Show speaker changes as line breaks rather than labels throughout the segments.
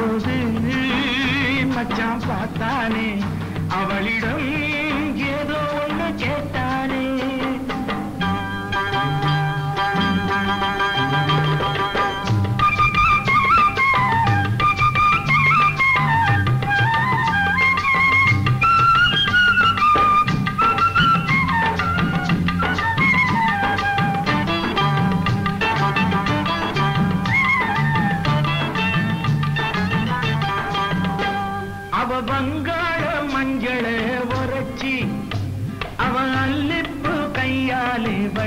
அப்போது மச்சான் பார்த்தானே. அவளிடம் ஏதோ ஒன்று கேட்டானே.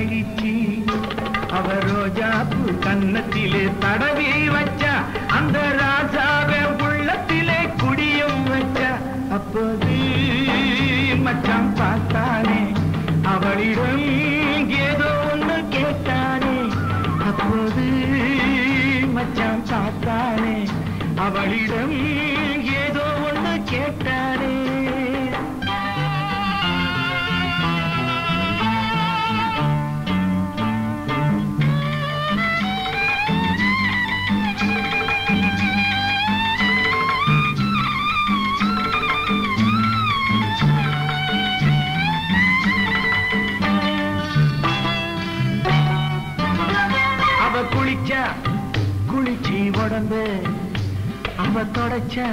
കളിച്ചി അവ രോജാ தொடச்ச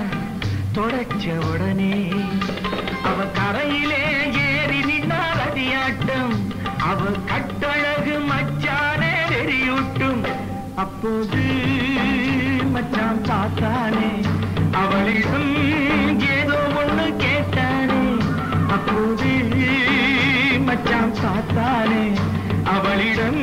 தொடச்ச உடனே அவ கரையிலே ஏறி நின்னால் அதியாட்டம் அவ கட்டழகு மச்சானே எரியூட்டும் அப்போது மச்சான் பார்த்தானே அவளிடம் ஏதோ ஒண்ணு கேட்டானே. அப்போது மச்சான் பார்த்தானே அவளிடம்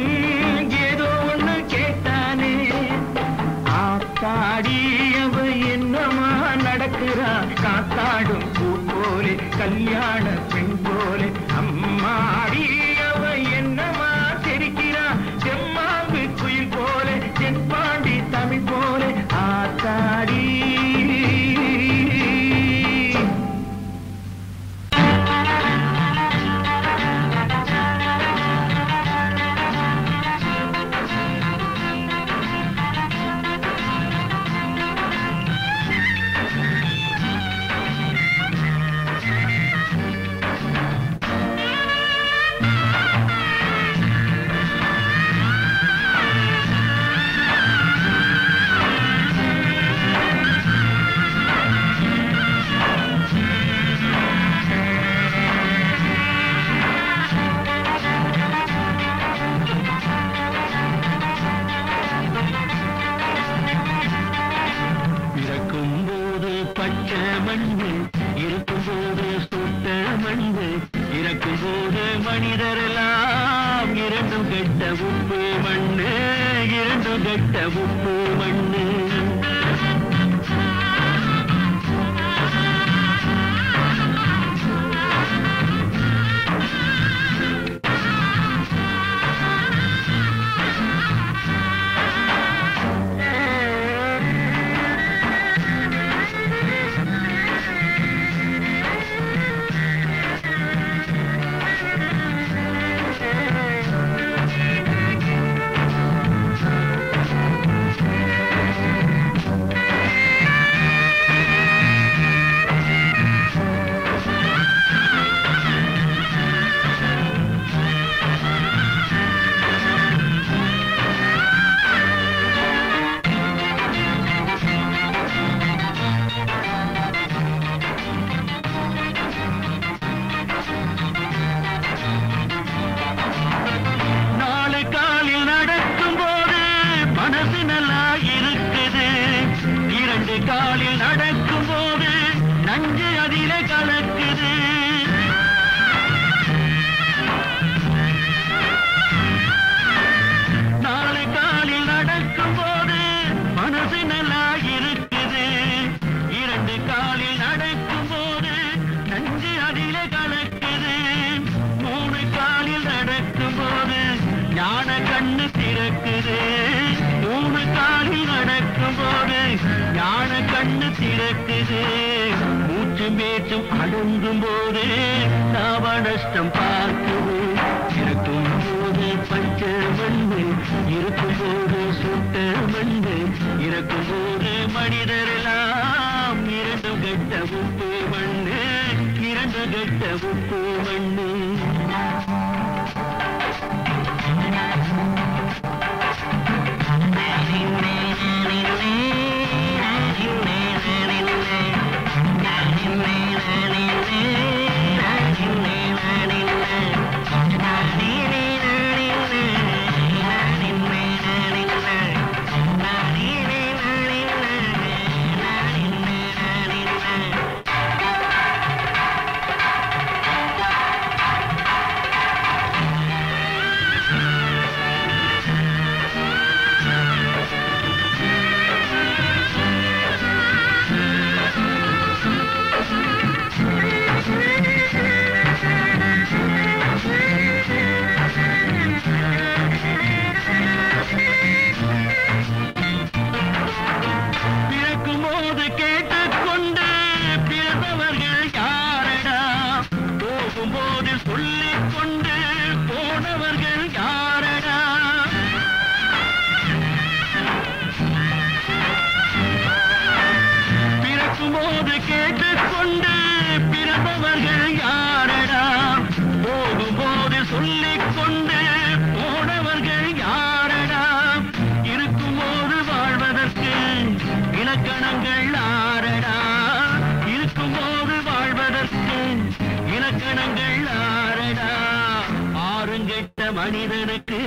ஏற்றும் ஏற்றும் அடங்கும் போது சாவநஷ்டம் பார்க்குது.
இருக்கும் போது பச்சை மண்ணு இருக்கும் போது சுட்ட மண்ணு இருக்கும் போது மனிதரெல்லாம் இரண்டு கட்ட உப்பு மண்ணு இரண்டு கட்ட உப்பு
மனங்கள் ஆறடா.
ஆறுஞ்சிட்ட மனிதனுக்கு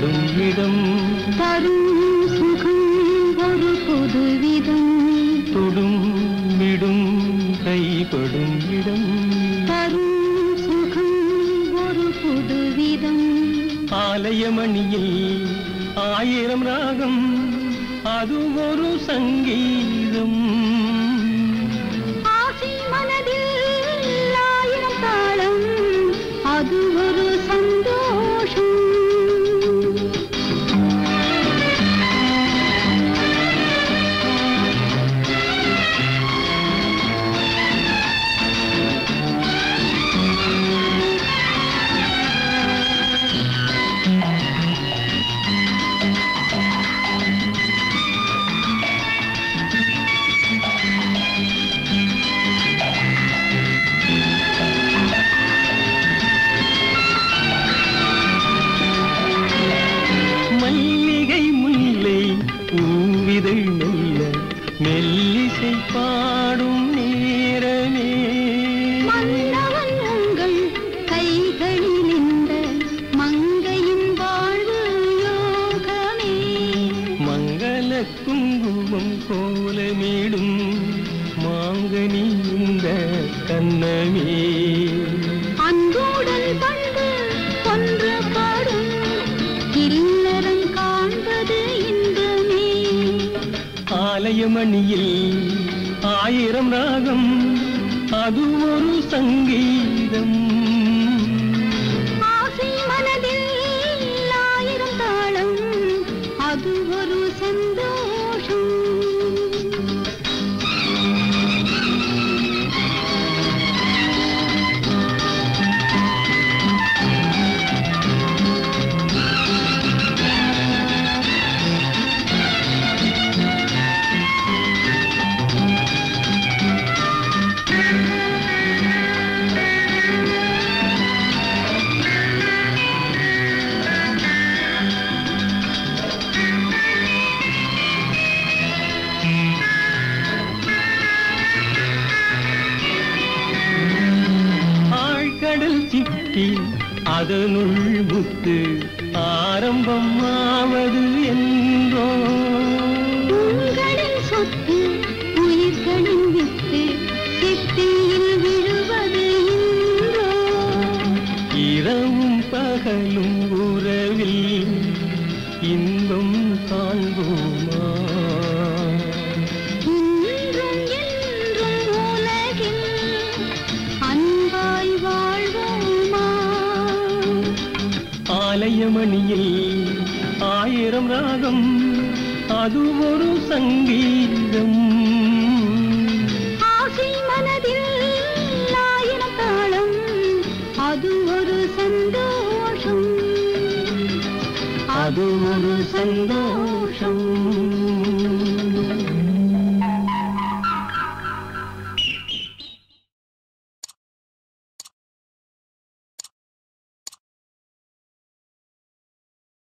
வாழும் இடம்.
தரும் சுகம் ஒரு புதுவிதம்.
தொடும் விடும் கைப்படும் இடம்.
தரும் சுகம் ஒரு புதுவிதம்.
ஆலயமணியில் ஆயிரம் ராகம் அது ஒரு சங்கீதம் கட்டி அதனுள் முத்து ஆரம்பம் ஆவது என்றோ. ஆலயமணியில் ஆயிரம் ராகம் அது ஒரு சங்கீதம்.
ஆசை மனதில் ஆயிரம் தாளம் அது ஒரு சந்தோஷம்.
அது ஒரு சந்தோஷம்.